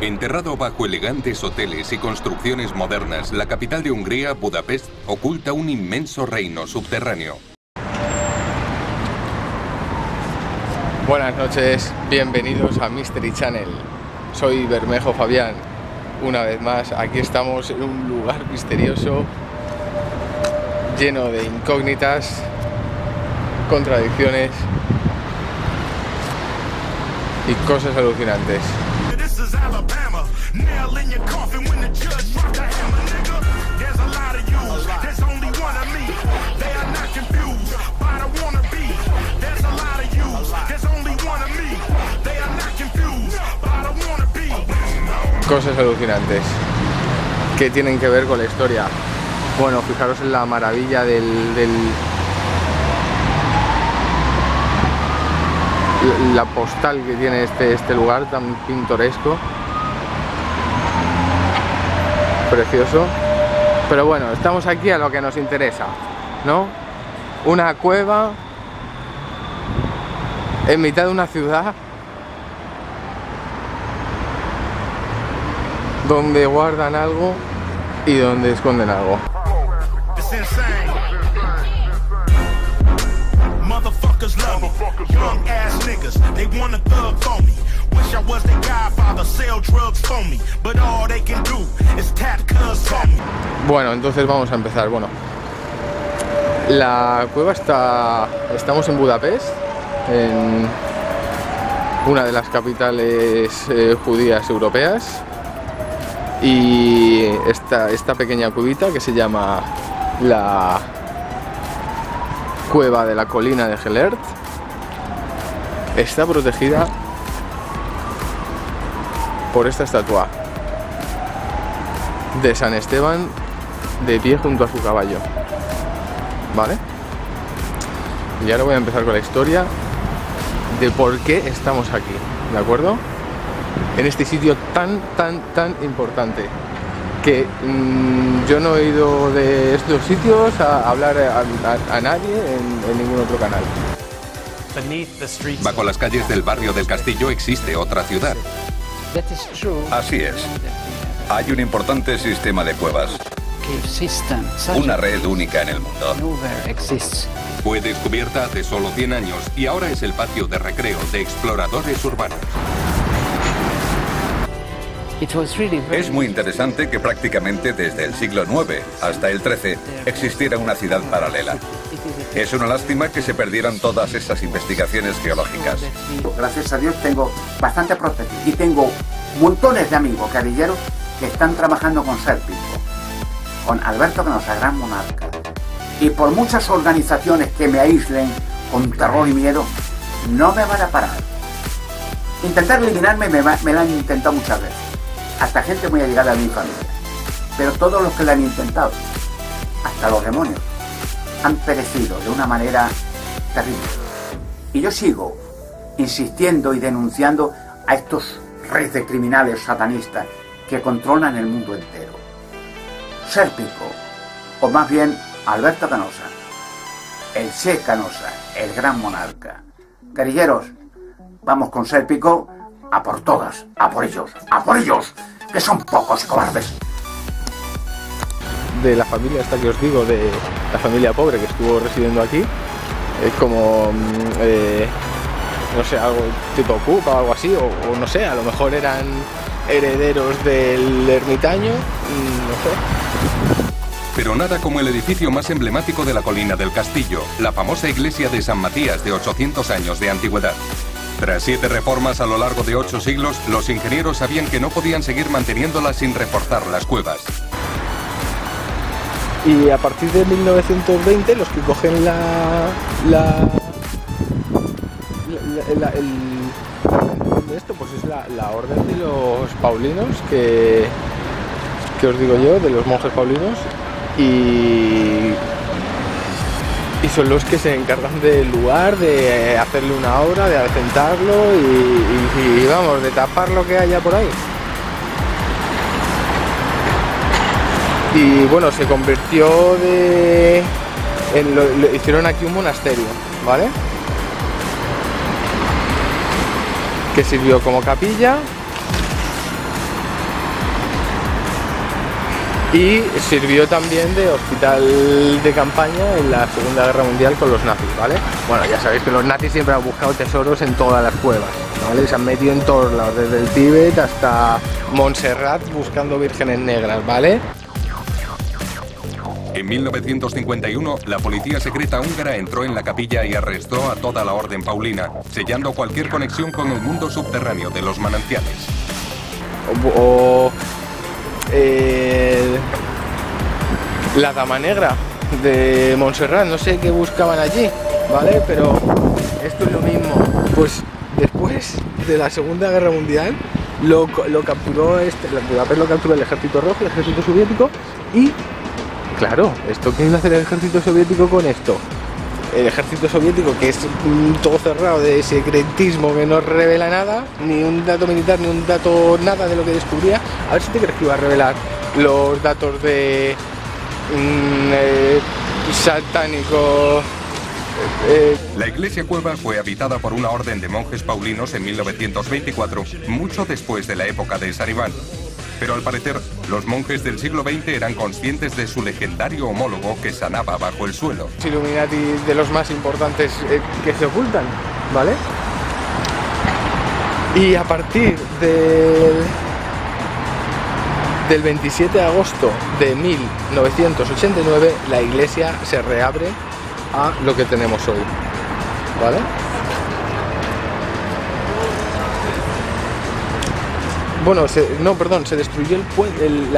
Enterrado bajo elegantes hoteles y construcciones modernas, la capital de Hungría, Budapest, oculta un inmenso reino subterráneo. Buenas noches, bienvenidos a Mystery Channel. Soy Bermejo Fabián. Una vez más, aquí estamos en un lugar misterioso lleno de incógnitas, contradicciones y cosas alucinantes. Nail when the judge hammer, nigga. There's a lot of you. There's only one of me. They are not confused by the. Cosas alucinantes que tienen que ver con la historia. Bueno, fijaros en la maravilla del, del- la postal que tiene este, este lugar tan pintoresco. Precioso. Pero bueno, estamos aquí a lo que nos interesa, ¿no? Una cueva en mitad de una ciudad donde guardan algo y donde esconden algo. Motherfuckers love me. Young ass. Bueno, entonces vamos a empezar. Bueno, la cueva está. Estamos en Budapest, en una de las capitales eh, judías europeas. Y esta, esta pequeña cuevita que se llama la Cueva de la Colina de Gelert está protegida por esta estatua de San Esteban de pie junto a su caballo. ¿Vale? Y ahora voy a empezar con la historia de por qué estamos aquí, ¿de acuerdo? En este sitio tan, tan, tan importante. Que mm, yo no he ido de estos sitios a hablar a, a- a nadie en, en ningún otro canal. Bajo las calles del barrio del castillo existe otra ciudad. That is true. Así es. Hay un importante sistema de cuevas, una red única en el mundo. Fue descubierta hace solo 100 años y ahora es el patio de recreo de exploradores urbanos. Es muy interesante que prácticamente desde el siglo IX hasta el XIII existiera una ciudad paralela. Es una lástima que se perdieran todas esas investigaciones geológicas. Gracias a Dios tengo bastante protección y tengo montones de amigos guerrilleros que están trabajando con Serpico, con Alberto Canosa, gran monarca. Y por muchas organizaciones que me aíslen con terror y miedo, no me van a parar. Intentar eliminarme me, va- me lo han intentado muchas veces. Hasta gente muy allegada a mi familia. Pero todos los que lo han intentado, hasta los demonios, han perecido de una manera terrible. Y yo sigo insistiendo y denunciando a estos reyes de criminales satanistas que controlan el mundo entero. Sérpico, o más bien Alberto Canosa, el Che Canosa, el gran monarca. Guerrilleros, vamos con Sérpico a por todas, a por ellos, a por ellos, que son pocos y cobardes. de la familia esta que os digo, de la familia pobre que estuvo residiendo aquí, es como, mm, eh, no sé, algo tipo Cupa o algo así, o, o no sé, a lo mejor eran herederos del ermitaño, mm, no sé. Pero nada como el edificio más emblemático de la colina del castillo, la famosa iglesia de San Matías de 800 años de antigüedad. Tras siete reformas a lo largo de ocho siglos, los ingenieros sabían que no podían seguir manteniéndola sin reforzar las cuevas. Y a partir de 1920 los que cogen la... la, la- la- el, esto pues es la, la orden de los paulinos que, que os digo yo, de los monjes paulinos y son los que se encargan del lugar, de hacerle una obra, de y- y, vamos, de tapar lo que haya por ahí. y bueno, se convirtió de... en lo- lo- hicieron aquí un monasterio, ¿vale? Que sirvió como capilla y sirvió también de hospital de campaña en la Segunda Guerra Mundial con los nazis, ¿vale? Bueno, ya sabéis que los nazis siempre han buscado tesoros en todas las cuevas, ¿vale? Se han metido en todos lados, desde el Tíbet hasta Montserrat buscando vírgenes negras, ¿vale? En 1951, la policía secreta húngara entró en la capilla y arrestó a toda la orden paulina, sellando cualquier conexión con el mundo subterráneo de los manantiales. o, o, eh, la Dama Negra de Montserrat, no sé qué buscaban allí, ¿vale? Pero esto es lo mismo. Pues después de la Segunda Guerra Mundial lo, lo capturó este, lo capturó el ejército rojo, el ejército soviético y claro, esto qué hacer el ejército soviético con esto. El ejército soviético, que es todo cerrado de secretismo que no revela nada, ni un dato militar, ni un dato nada de lo que descubría. A ver si te crees que iba a revelar los datos de mm, eh, satánico. eh, La iglesia cueva fue habitada por una orden de monjes paulinos en 1924, mucho después de la época de Saribán. Pero al parecer, los monjes del siglo XX eran conscientes de su legendario homólogo que sanaba bajo el suelo. Illuminati de los más importantes eh, que se ocultan, ¿vale? Y a partir del, del 27 de agosto de 1989, la iglesia se reabre a lo que tenemos hoy, ¿vale? Bueno, no, perdón, se destruyó el,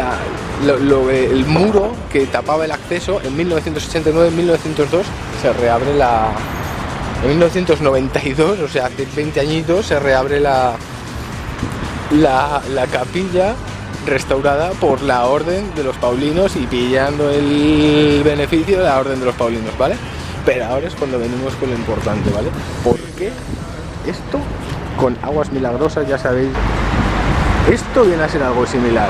el, muro que tapaba el acceso en 1989, en 1902 se reabre la... En 1992, o sea, hace 20 añitos, se reabre la, la capilla restaurada por la orden de los paulinos y pillando el beneficio de la orden de los paulinos, ¿vale? Pero ahora es cuando venimos con lo importante, ¿vale? Porque esto con aguas milagrosas, ya sabéis, esto viene a ser algo similar,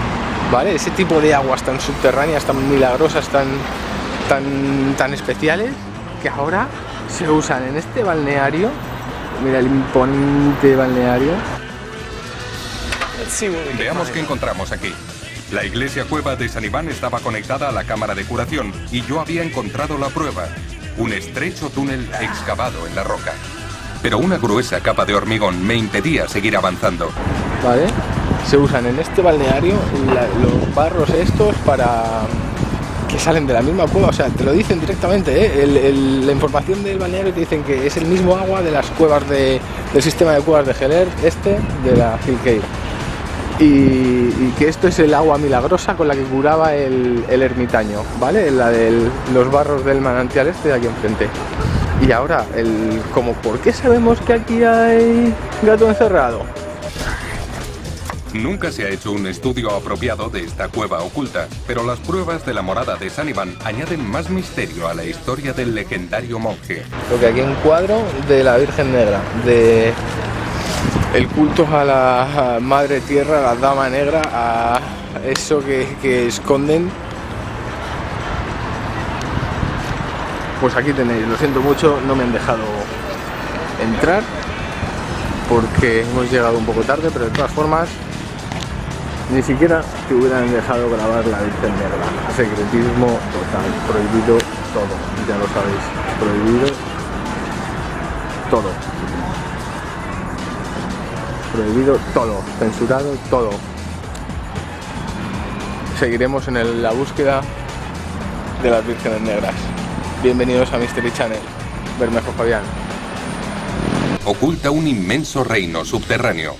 ¿vale? Ese tipo de aguas tan subterráneas, tan milagrosas, tan, tan, tan especiales, que ahora se usan en este balneario. Mira el imponente balneario. Veamos qué encontramos aquí. La iglesia cueva de San Iván estaba conectada a la cámara de curación y yo había encontrado la prueba, un estrecho túnel excavado en la roca. Pero una gruesa capa de hormigón me impedía seguir avanzando. ¿vale? Se usan en este balneario la- los barros estos para que salen de la misma cueva, o sea, te lo dicen directamente, ¿eh? El- el- la información del balneario te dicen que es el mismo agua de las cuevas de- del sistema de cuevas de Heller, este, de la Hill Cave. Y, y que esto es el agua milagrosa con la que curaba el, el ermitaño, ¿vale? La de los barros del manantial este de aquí enfrente. Y ahora, el, como, ¿por qué sabemos que aquí hay gato encerrado? Nunca se ha hecho un estudio apropiado de esta cueva oculta, pero las pruebas de la morada de San Iván añaden más misterio a la historia del legendario monje. Lo que aquí encuadro de la Virgen Negra, de el culto a la Madre Tierra, a la Dama Negra, a eso que, esconden. Pues aquí tenéis, lo siento mucho, no me han dejado entrar porque hemos llegado un poco tarde, pero de todas formas ni siquiera te hubieran dejado grabar la Virgen Negra. Secretismo total, prohibido todo, ya lo sabéis, prohibido todo prohibido todo, censurado todo. Seguiremos en la búsqueda de las vírgenes negras. Bienvenidos a Mystery Channel. Bermejo Fabián. Oculta un inmenso reino subterráneo.